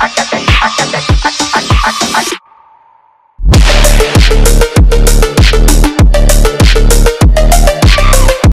I got that, I got that.